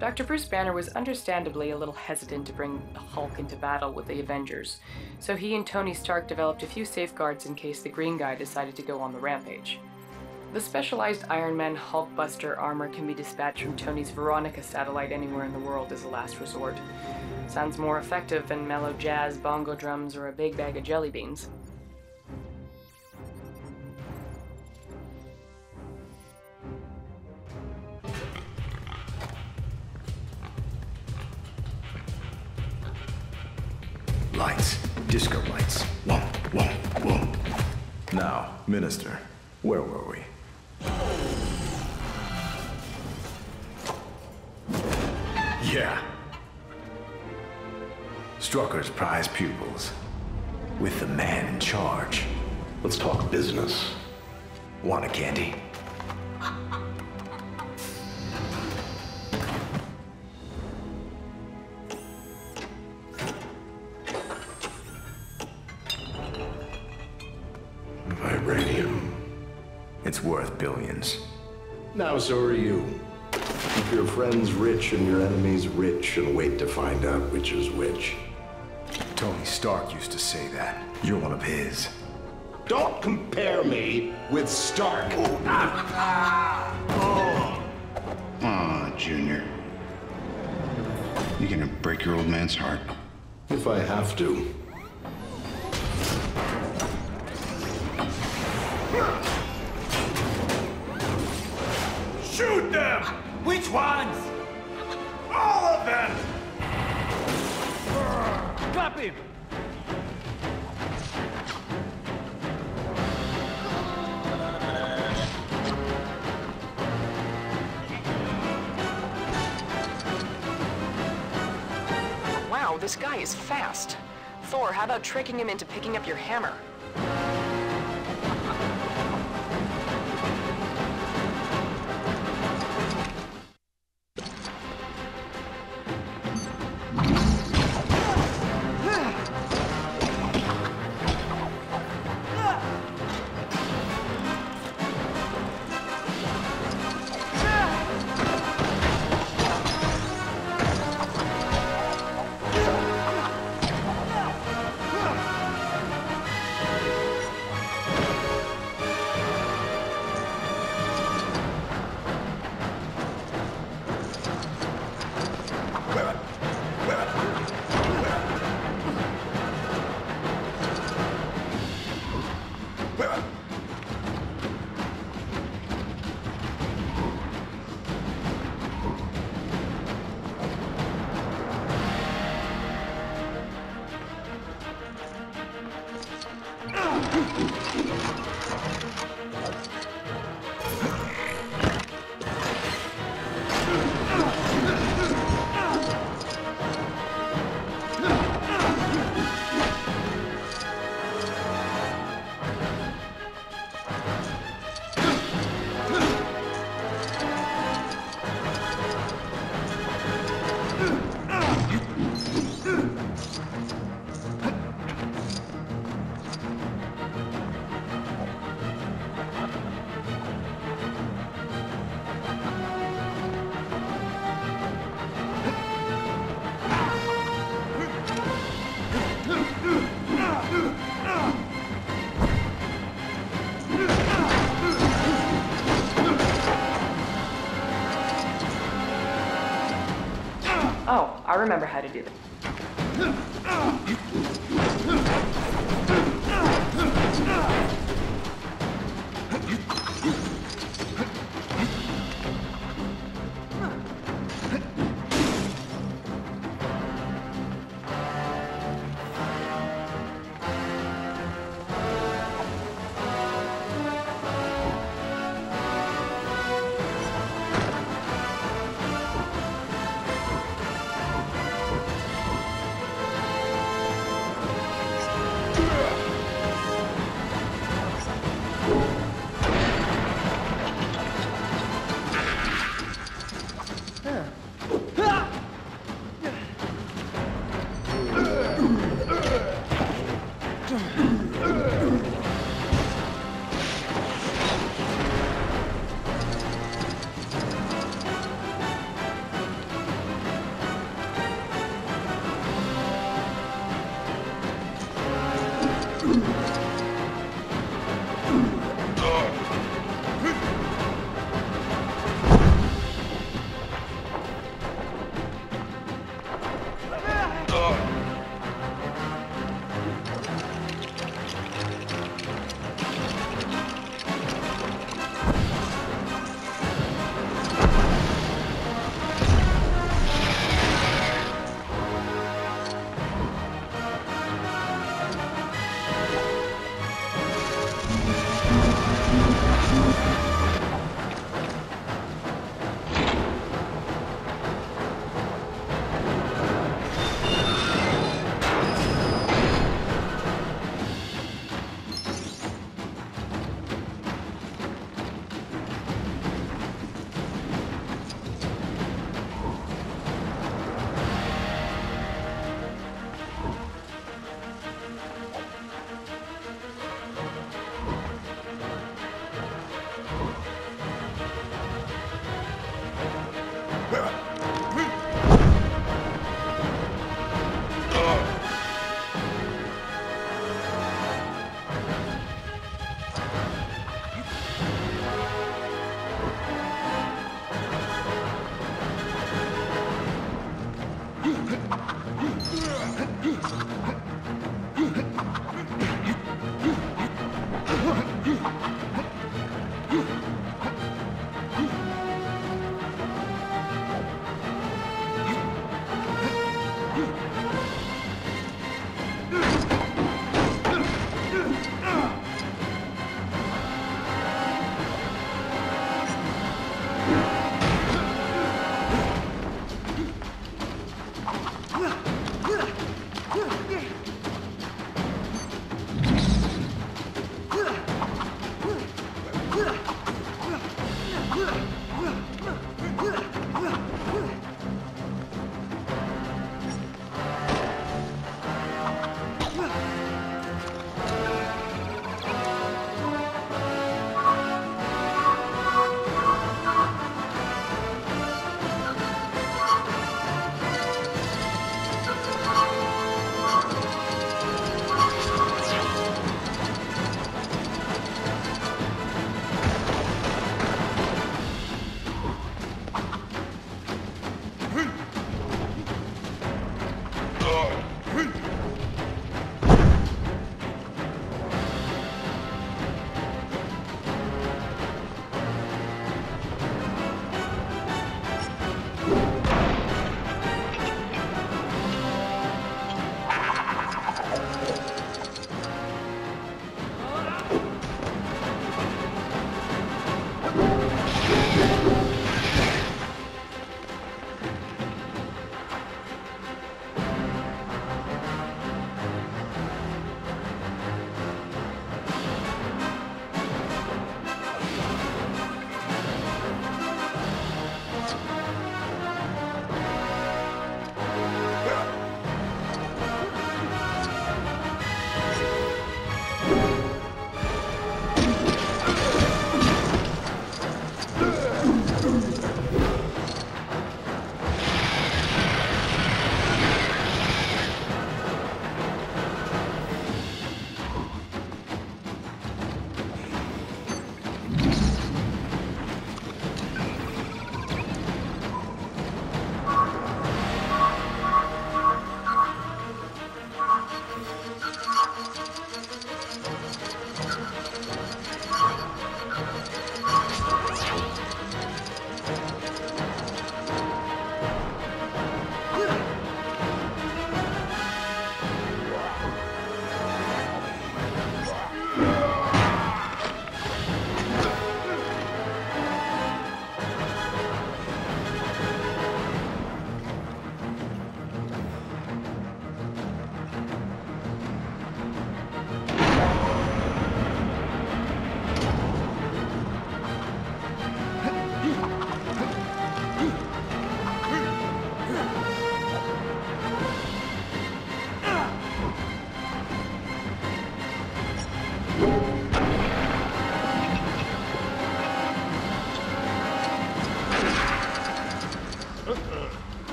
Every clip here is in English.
Dr. Bruce Banner was understandably a little hesitant to bring the Hulk into battle with the Avengers, so he and Tony Stark developed a few safeguards in case the Green Guy decided to go on the rampage. The specialized Iron Man Hulkbuster armor can be dispatched from Tony's Veronica satellite anywhere in the world as a last resort. Sounds more effective than mellow jazz, bongo drums, or a big bag of jelly beans. Minister, where were we? Yeah. Strucker's prize pupils. With the man in charge. Let's talk business. Want a candy? Enemies rich and wait to find out which is which. Tony Stark used to say that. You're one of his. Don't compare me with Stark. Aw, Junior. You're gonna break your old man's heart? If I have to. Shoot them! Which ones? Them! Clap him! Wow, this guy is fast. Thor, how about tricking him into picking up your hammer? Oh, I remember how to do this.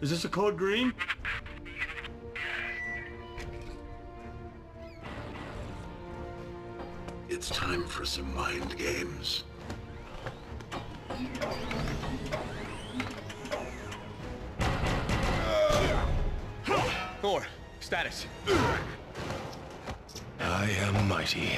Is this a code green? It's time for some mind games. Thor, status. I am mighty.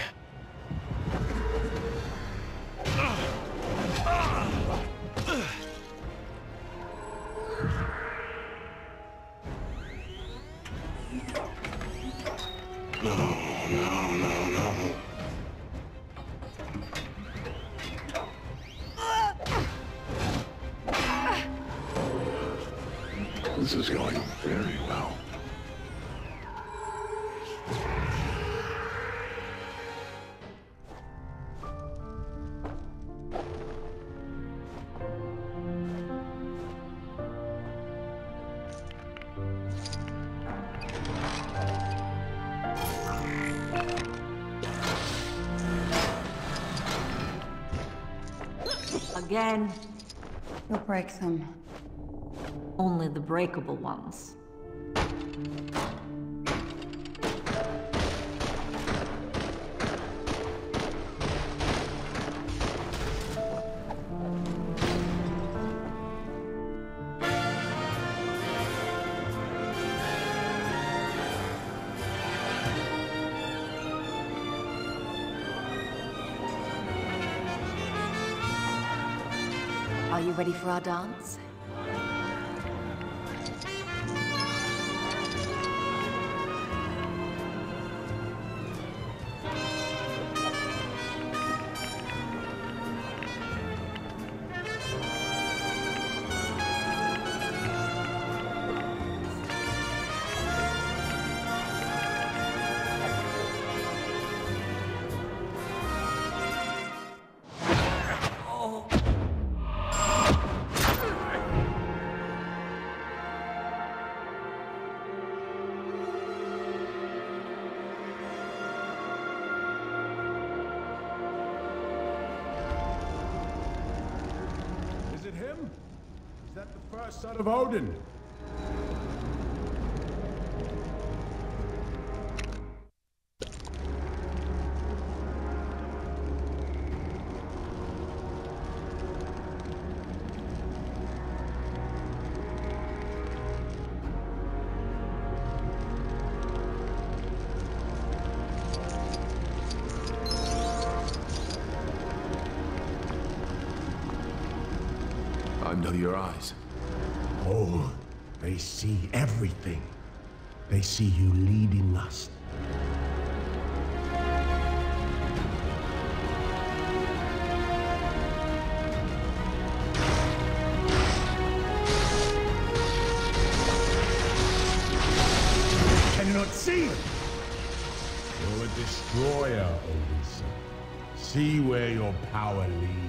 Again, You'll break them. only the breakable ones. Are you ready for our dance? Son of Odin? See you leading us. Can you not see it? You're a destroyer, Odin. See where your power leads.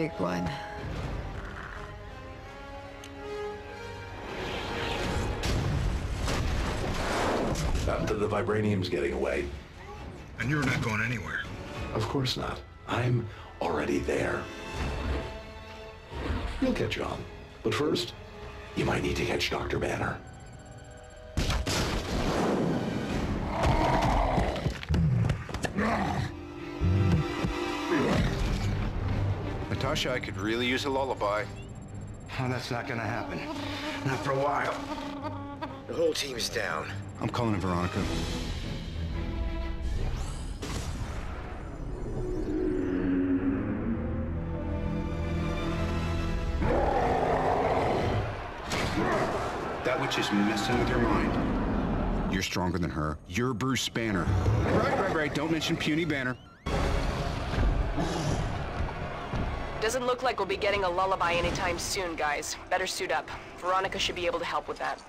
Big one. Not until the vibranium's getting away. And you're not going anywhere. Of course not. I'm already there. You'll catch on. But first, you might need to catch Dr. Banner. Ah! Natasha, I could really use a lullaby. Oh, that's not gonna happen. Not for a while. The whole team's down. I'm calling it Veronica. That witch is messing with your mind. You're stronger than her. You're Bruce Banner. Right, right, right. Don't mention puny Banner. Doesn't look like we'll be getting a lullaby anytime soon, guys. Better suit up. Veronica should be able to help with that.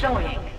Deploying.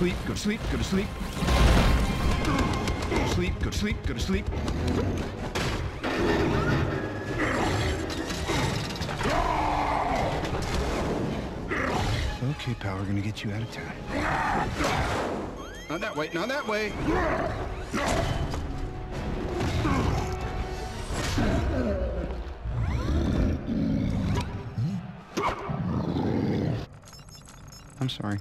Sleep, go to sleep, go to sleep. Go to sleep, go to sleep, go to sleep. Okay, pal, we're gonna get you out of town. Not that way, not that way. I'm sorry.